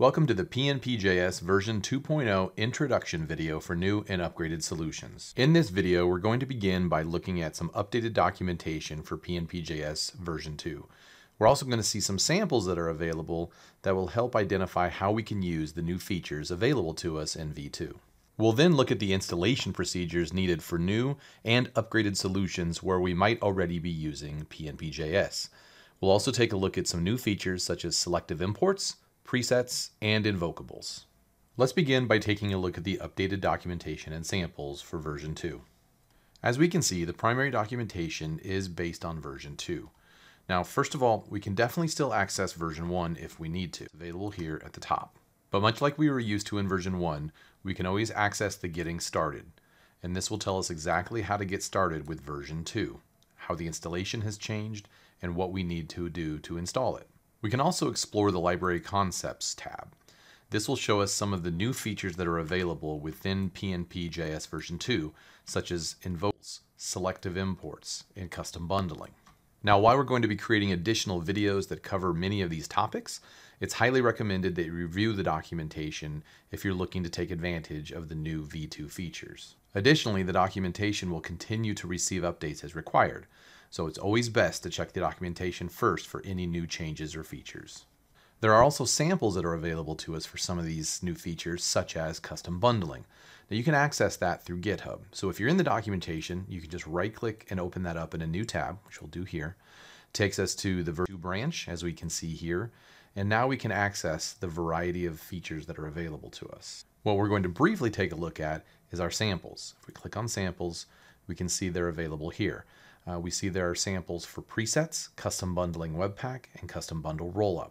Welcome to the PNPJS version 2.0 introduction video for new and upgraded solutions. In this video, we're going to begin by looking at some updated documentation for PNPJS version 2. We're also going to see some samples that are available that will help identify how we can use the new features available to us in V2. We'll then look at the installation procedures needed for new and upgraded solutions where we might already be using PNPJS. We'll also take a look at some new features such as selective imports, presets, and invocables. Let's begin by taking a look at the updated documentation and samples for version 2. As we can see, the primary documentation is based on version 2. Now, first of all, we can definitely still access version 1 if we need to, it's available here at the top. But much like we were used to in version 1, we can always access the getting started, and this will tell us exactly how to get started with version 2, how the installation has changed, and what we need to do to install it. We can also explore the Library Concepts tab. This will show us some of the new features that are available within PNP.js version 2, such as invokes, selective imports, and custom bundling. Now, while we're going to be creating additional videos that cover many of these topics, it's highly recommended that you review the documentation if you're looking to take advantage of the new V2 features. Additionally, the documentation will continue to receive updates as required, so it's always best to check the documentation first for any new changes or features. There are also samples that are available to us for some of these new features, such as custom bundling. Now you can access that through GitHub. So if you're in the documentation, you can just right click and open that up in a new tab, which we'll do here. It takes us to the Version branch, as we can see here. And now we can access the variety of features that are available to us. What we're going to briefly take a look at is our samples. If we click on samples, we can see they're available here. Uh, we see there are samples for presets, custom bundling webpack, and custom bundle rollup.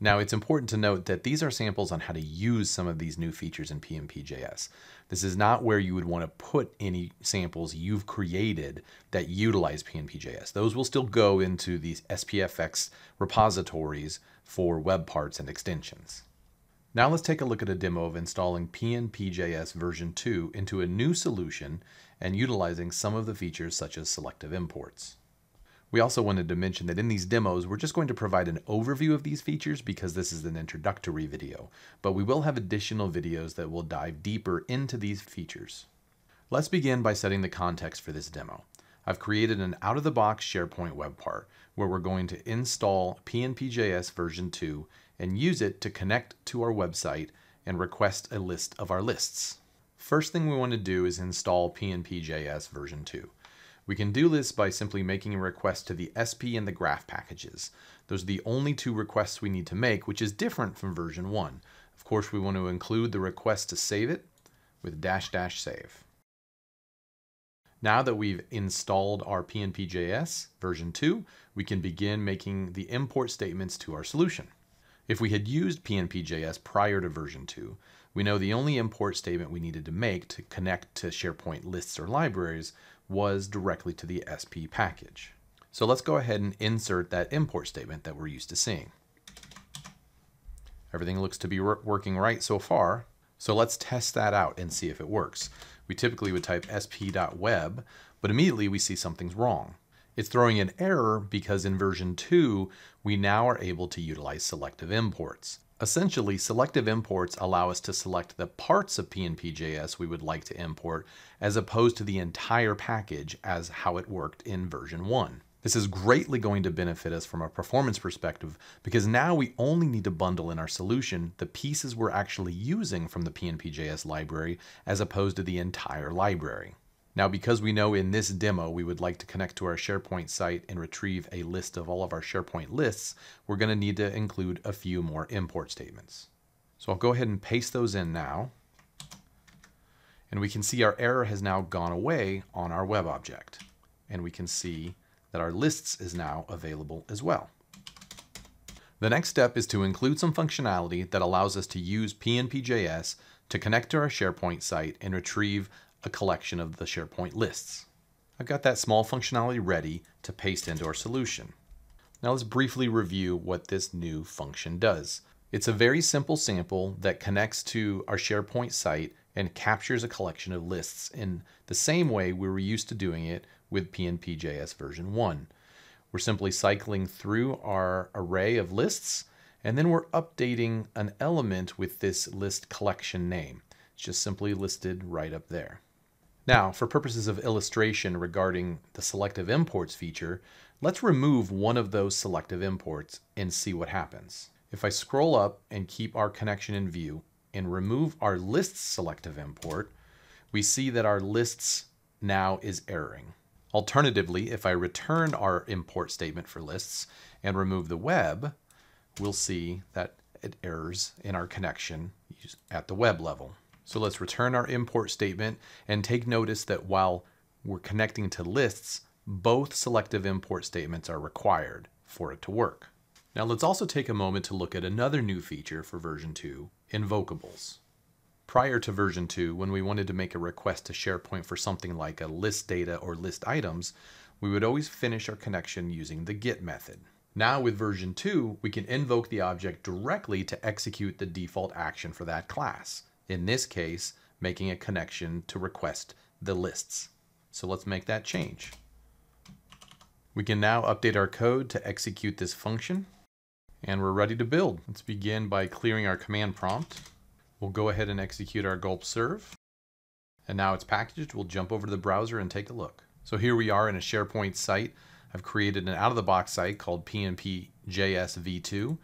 Now it's important to note that these are samples on how to use some of these new features in PNP.js. This is not where you would want to put any samples you've created that utilize PNP.js. Those will still go into these SPFX repositories for web parts and extensions. Now let's take a look at a demo of installing PNP.js version 2 into a new solution and utilizing some of the features such as selective imports. We also wanted to mention that in these demos, we're just going to provide an overview of these features because this is an introductory video, but we will have additional videos that will dive deeper into these features. Let's begin by setting the context for this demo. I've created an out-of-the-box SharePoint web part where we're going to install PNP.js version 2 and use it to connect to our website and request a list of our lists. First thing we want to do is install PNP.js version 2. We can do this by simply making a request to the SP and the graph packages. Those are the only two requests we need to make, which is different from version 1. Of course, we want to include the request to save it with dash dash save. Now that we've installed our PNP.js version 2, we can begin making the import statements to our solution. If we had used PNP.js prior to version 2, we know the only import statement we needed to make to connect to SharePoint lists or libraries was directly to the SP package. So let's go ahead and insert that import statement that we're used to seeing. Everything looks to be working right so far, so let's test that out and see if it works. We typically would type sp.web, but immediately we see something's wrong. It's throwing an error because in version 2, we now are able to utilize selective imports. Essentially, selective imports allow us to select the parts of PNP.js we would like to import as opposed to the entire package as how it worked in version 1. This is greatly going to benefit us from a performance perspective because now we only need to bundle in our solution the pieces we're actually using from the PNP.js library as opposed to the entire library. Now, because we know in this demo we would like to connect to our SharePoint site and retrieve a list of all of our SharePoint lists, we're going to need to include a few more import statements. So I'll go ahead and paste those in now. And we can see our error has now gone away on our web object. And we can see that our lists is now available as well. The next step is to include some functionality that allows us to use PNP.js to connect to our SharePoint site and retrieve a collection of the SharePoint lists. I've got that small functionality ready to paste into our solution. Now let's briefly review what this new function does. It's a very simple sample that connects to our SharePoint site and captures a collection of lists in the same way we were used to doing it with PNP.js version 1. We're simply cycling through our array of lists, and then we're updating an element with this list collection name. It's just simply listed right up there. Now, for purposes of illustration regarding the selective imports feature, let's remove one of those selective imports and see what happens. If I scroll up and keep our connection in view and remove our lists selective import, we see that our lists now is erroring. Alternatively, if I return our import statement for lists and remove the web, we'll see that it errors in our connection at the web level. So let's return our import statement and take notice that while we're connecting to lists, both selective import statements are required for it to work. Now let's also take a moment to look at another new feature for version 2, invocables. Prior to version 2, when we wanted to make a request to SharePoint for something like a list data or list items, we would always finish our connection using the get method. Now with version 2, we can invoke the object directly to execute the default action for that class in this case, making a connection to request the lists. So let's make that change. We can now update our code to execute this function and we're ready to build. Let's begin by clearing our command prompt. We'll go ahead and execute our gulp serve. And now it's packaged. We'll jump over to the browser and take a look. So here we are in a SharePoint site. I've created an out-of-the-box site called PNP.js v2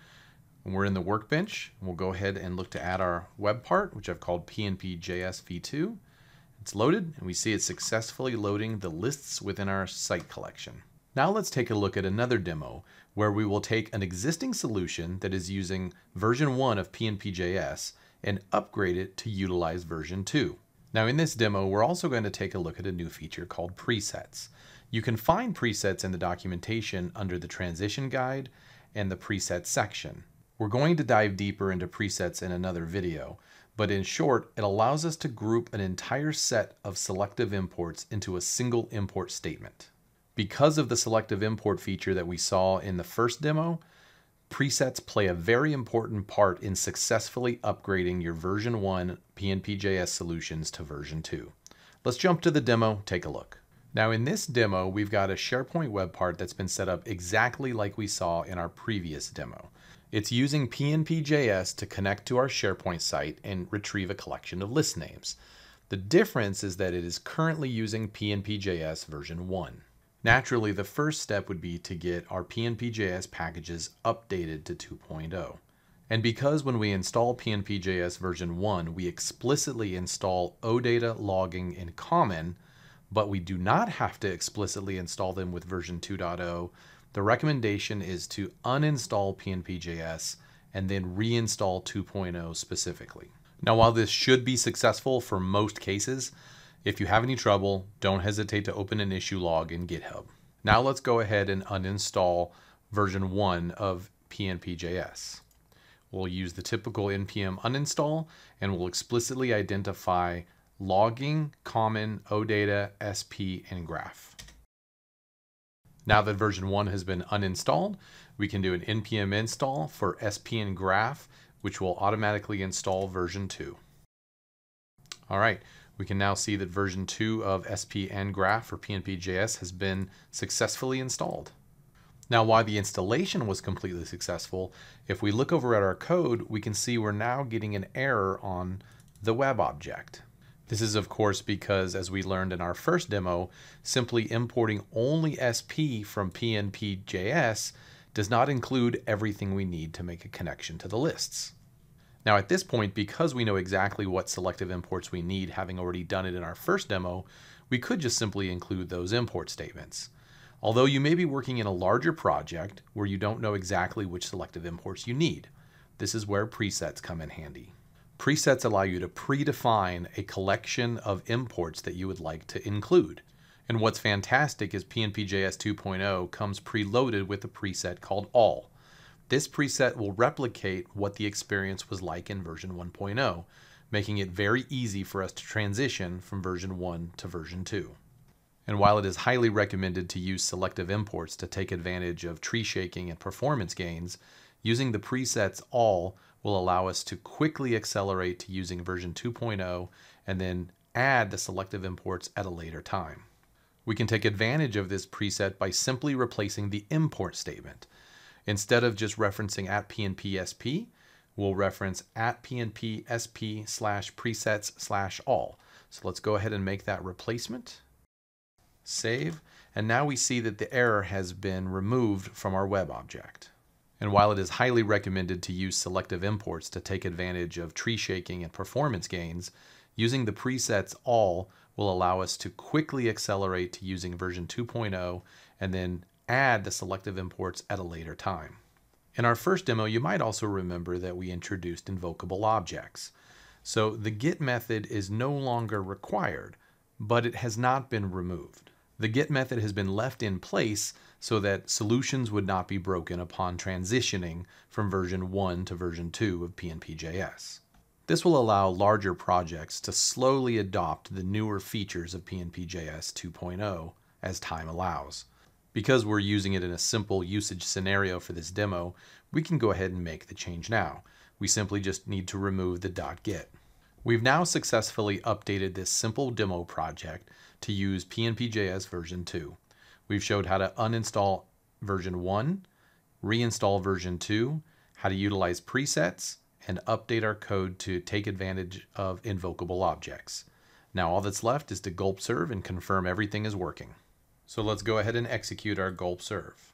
we're in the workbench, we'll go ahead and look to add our web part, which I've called PNP.js v2. It's loaded, and we see it successfully loading the lists within our site collection. Now let's take a look at another demo where we will take an existing solution that is using version 1 of PNP.js and upgrade it to utilize version 2. Now in this demo, we're also going to take a look at a new feature called presets. You can find presets in the documentation under the transition guide and the presets section. We're going to dive deeper into presets in another video, but in short, it allows us to group an entire set of selective imports into a single import statement. Because of the selective import feature that we saw in the first demo, presets play a very important part in successfully upgrading your version 1 PNP.js solutions to version 2. Let's jump to the demo, take a look. Now in this demo, we've got a SharePoint web part that's been set up exactly like we saw in our previous demo. It's using PNP.js to connect to our SharePoint site and retrieve a collection of list names. The difference is that it is currently using PNP.js version 1. Naturally, the first step would be to get our PNP.js packages updated to 2.0. And because when we install PNP.js version 1, we explicitly install OData, logging, in common, but we do not have to explicitly install them with version 2.0, the recommendation is to uninstall PNP.js and then reinstall 2.0 specifically. Now, while this should be successful for most cases, if you have any trouble, don't hesitate to open an issue log in GitHub. Now let's go ahead and uninstall version 1 of PNP.js. We'll use the typical npm uninstall and we'll explicitly identify logging, common, OData, SP, and graph. Now that version 1 has been uninstalled, we can do an npm install for SPN Graph, which will automatically install version 2. All right, we can now see that version 2 of SPN Graph for PNP.js has been successfully installed. Now, while the installation was completely successful, if we look over at our code, we can see we're now getting an error on the web object. This is of course because as we learned in our first demo, simply importing only SP from PNP.js does not include everything we need to make a connection to the lists. Now at this point, because we know exactly what selective imports we need, having already done it in our first demo, we could just simply include those import statements. Although you may be working in a larger project where you don't know exactly which selective imports you need. This is where presets come in handy. Presets allow you to predefine a collection of imports that you would like to include. And what's fantastic is PNP.js 2.0 comes preloaded with a preset called all. This preset will replicate what the experience was like in version 1.0, making it very easy for us to transition from version 1 to version 2. And while it is highly recommended to use selective imports to take advantage of tree shaking and performance gains, using the presets all will allow us to quickly accelerate to using version 2.0 and then add the selective imports at a later time. We can take advantage of this preset by simply replacing the import statement. Instead of just referencing at pnpsp, we'll reference at pnpsp slash presets slash all. So let's go ahead and make that replacement. Save. And now we see that the error has been removed from our web object. And while it is highly recommended to use selective imports to take advantage of tree shaking and performance gains, using the presets all will allow us to quickly accelerate to using version 2.0 and then add the selective imports at a later time. In our first demo, you might also remember that we introduced invocable objects. So the get method is no longer required, but it has not been removed. The get method has been left in place so that solutions would not be broken upon transitioning from version 1 to version 2 of PNPJS. This will allow larger projects to slowly adopt the newer features of PNPJS 2.0 as time allows. Because we're using it in a simple usage scenario for this demo, we can go ahead and make the change now. We simply just need to remove the .get. We've now successfully updated this simple demo project to use PNPJS version 2. We've showed how to uninstall version 1, reinstall version 2, how to utilize presets, and update our code to take advantage of invocable objects. Now all that's left is to gulp serve and confirm everything is working. So let's go ahead and execute our gulp serve.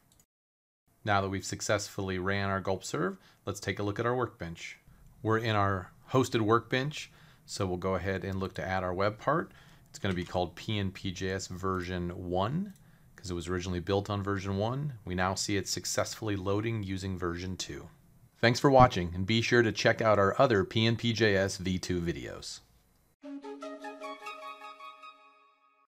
Now that we've successfully ran our gulp serve, let's take a look at our workbench. We're in our hosted workbench, so we'll go ahead and look to add our web part. It's going to be called PNPJS version 1 because it was originally built on version 1. We now see it successfully loading using version 2. Thanks for watching, and be sure to check out our other PNPJS v2 videos.